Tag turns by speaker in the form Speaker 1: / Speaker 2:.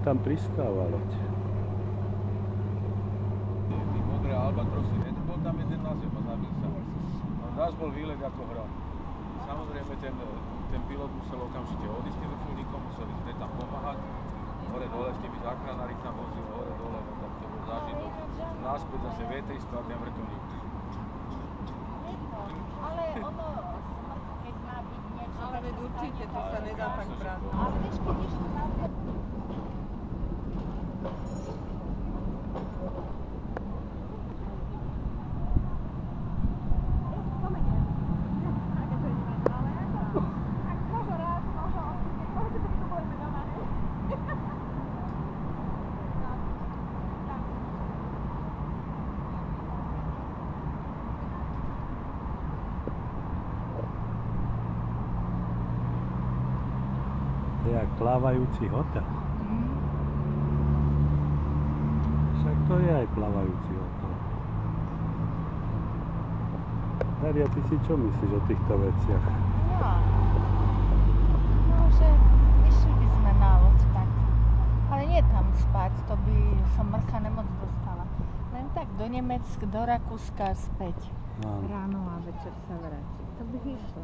Speaker 1: tam pristáva loď.
Speaker 2: Tí modré albatrosy, bol tam jeden na zem a zabil sa. Raz bol výlet ako hrom. Samozrejme ten, ten pilot musel okamžite odísť tým vrtulníkom, museli sme tam pomáhať. Hore dole s tými záchranári tam vozil hore dole, no tak to bol zážitok. Náspäť zase V300 a ten vrtulník.
Speaker 3: Ale ono, keď má byť niečo,
Speaker 4: Ale veď určite, to sa nedá tak brať.
Speaker 3: Ale vieš, keď to,
Speaker 1: je jak plávajúci hotel. Však to je aj plávajúci hotel. Daria, ty si čo myslíš o týchto veciach?
Speaker 3: no, no, že išli by sme na loď tak. Ale nie tam spať, to by som mrcha nemoc dostala. Len tak do Nemecka, do Rakúska späť.
Speaker 1: Áno.
Speaker 3: Ráno a večer sa vrátiť. To by išlo.